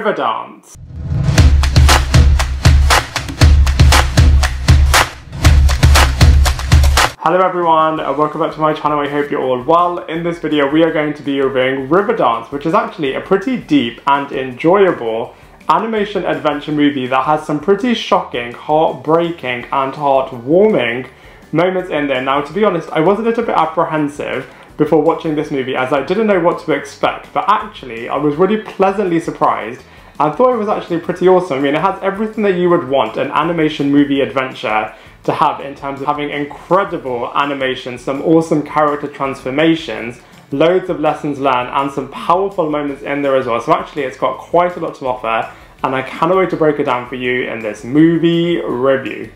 Riverdance. Hello everyone, and welcome back to my channel, I hope you're all well. In this video we are going to be reviewing Riverdance, which is actually a pretty deep and enjoyable animation adventure movie that has some pretty shocking, heartbreaking and heartwarming moments in there. Now to be honest, I was a little bit apprehensive before watching this movie as I didn't know what to expect, but actually I was really pleasantly surprised and thought it was actually pretty awesome. I mean, it has everything that you would want an animation movie adventure to have in terms of having incredible animation, some awesome character transformations, loads of lessons learned, and some powerful moments in there as well. So actually, it's got quite a lot to offer, and I cannot wait to break it down for you in this movie review.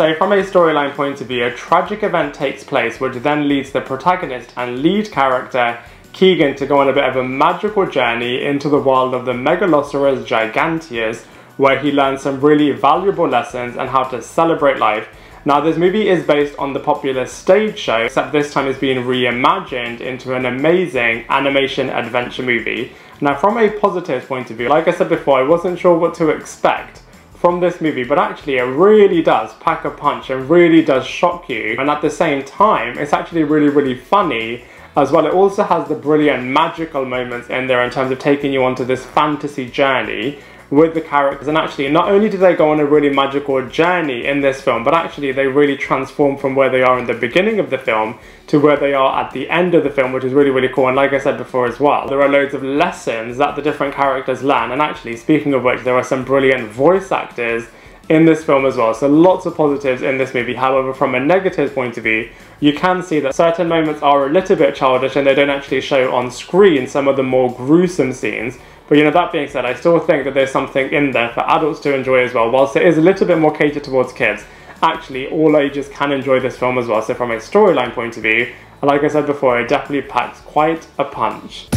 So from a storyline point of view, a tragic event takes place which then leads the protagonist and lead character Keegan to go on a bit of a magical journey into the world of the Megaloceros Giganteus where he learns some really valuable lessons on how to celebrate life. Now this movie is based on the popular stage show, except this time it's being reimagined into an amazing animation adventure movie. Now from a positive point of view, like I said before, I wasn't sure what to expect from this movie, but actually it really does pack a punch and really does shock you. And at the same time, it's actually really, really funny as well. It also has the brilliant magical moments in there in terms of taking you onto this fantasy journey with the characters and actually not only do they go on a really magical journey in this film but actually they really transform from where they are in the beginning of the film to where they are at the end of the film which is really really cool and like I said before as well there are loads of lessons that the different characters learn and actually speaking of which there are some brilliant voice actors in this film as well. So lots of positives in this movie. However, from a negative point of view, you can see that certain moments are a little bit childish and they don't actually show on screen some of the more gruesome scenes. But you know, that being said, I still think that there's something in there for adults to enjoy as well. Whilst it is a little bit more catered towards kids, actually all ages can enjoy this film as well. So from a storyline point of view, like I said before, it definitely packs quite a punch.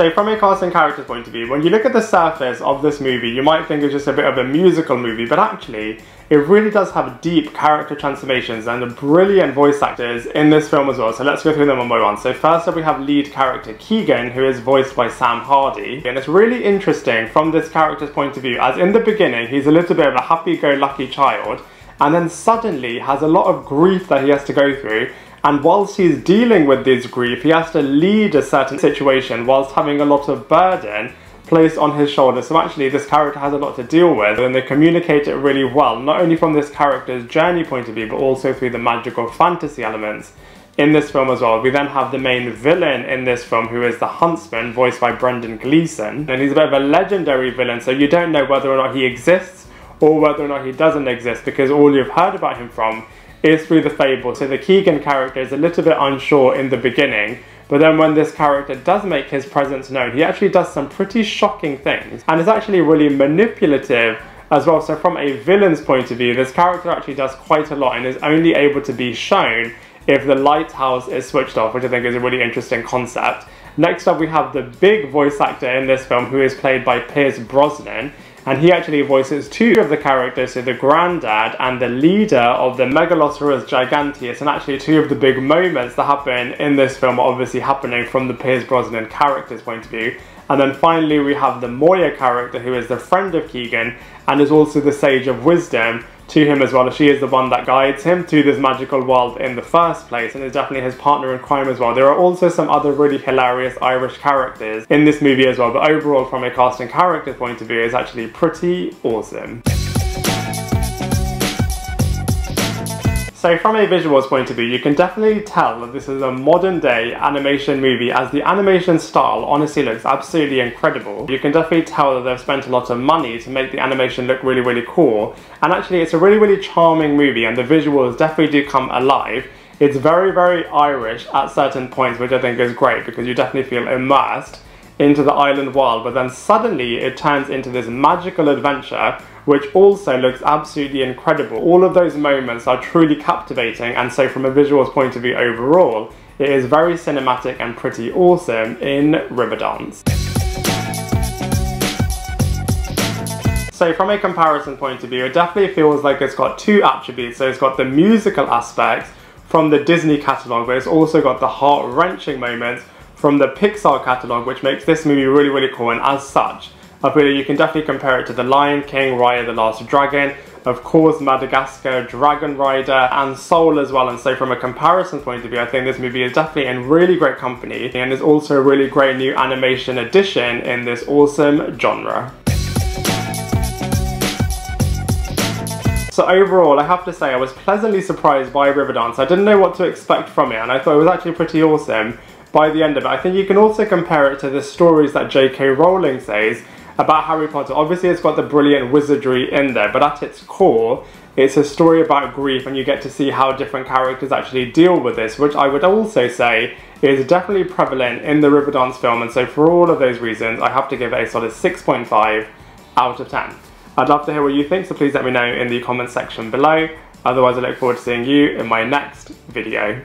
So from a cast and characters point of view, when you look at the surface of this movie, you might think it's just a bit of a musical movie, but actually, it really does have deep character transformations and brilliant voice actors in this film as well. So let's go through them one by one. So first up we have lead character Keegan, who is voiced by Sam Hardy. And it's really interesting from this character's point of view, as in the beginning, he's a little bit of a happy-go-lucky child, and then suddenly has a lot of grief that he has to go through and whilst he's dealing with this grief, he has to lead a certain situation whilst having a lot of burden placed on his shoulders. So actually this character has a lot to deal with and they communicate it really well, not only from this character's journey point of view, but also through the magical fantasy elements in this film as well. We then have the main villain in this film who is the Huntsman, voiced by Brendan Gleeson. And he's a bit of a legendary villain, so you don't know whether or not he exists or whether or not he doesn't exist because all you've heard about him from is through the fable. So the Keegan character is a little bit unsure in the beginning, but then when this character does make his presence known, he actually does some pretty shocking things and is actually really manipulative as well. So from a villain's point of view, this character actually does quite a lot and is only able to be shown if the lighthouse is switched off, which I think is a really interesting concept. Next up, we have the big voice actor in this film, who is played by Pierce Brosnan and he actually voices two of the characters, so the granddad and the leader of the Megalosaurus Giganteus, and actually two of the big moments that happen in this film are obviously happening from the Pierce Brosnan character's point of view. And then finally we have the Moya character who is the friend of Keegan and is also the Sage of Wisdom to him as well as she is the one that guides him to this magical world in the first place and is definitely his partner in crime as well. There are also some other really hilarious Irish characters in this movie as well but overall from a casting character point of view is actually pretty awesome. So from a visuals point of view, you can definitely tell that this is a modern day animation movie as the animation style honestly looks absolutely incredible. You can definitely tell that they've spent a lot of money to make the animation look really, really cool. And actually it's a really, really charming movie and the visuals definitely do come alive. It's very, very Irish at certain points, which I think is great because you definitely feel immersed into the island world, but then suddenly it turns into this magical adventure which also looks absolutely incredible. All of those moments are truly captivating, and so from a visuals point of view overall, it is very cinematic and pretty awesome in Riverdance. So from a comparison point of view, it definitely feels like it's got two attributes. So it's got the musical aspect from the Disney catalogue, but it's also got the heart-wrenching moments from the Pixar catalogue, which makes this movie really, really cool, and as such, I feel you can definitely compare it to The Lion King, Raya the Last Dragon, of course Madagascar, Dragon Rider, and Soul as well. And so from a comparison point of view, I think this movie is definitely in really great company and is also a really great new animation addition in this awesome genre. So overall, I have to say I was pleasantly surprised by Riverdance. I didn't know what to expect from it and I thought it was actually pretty awesome by the end of it. I think you can also compare it to the stories that J.K. Rowling says about Harry Potter. Obviously, it's got the brilliant wizardry in there, but at its core, it's a story about grief, and you get to see how different characters actually deal with this, which I would also say is definitely prevalent in the Riverdance film. And so, for all of those reasons, I have to give it a solid 6.5 out of 10. I'd love to hear what you think, so please let me know in the comments section below. Otherwise, I look forward to seeing you in my next video.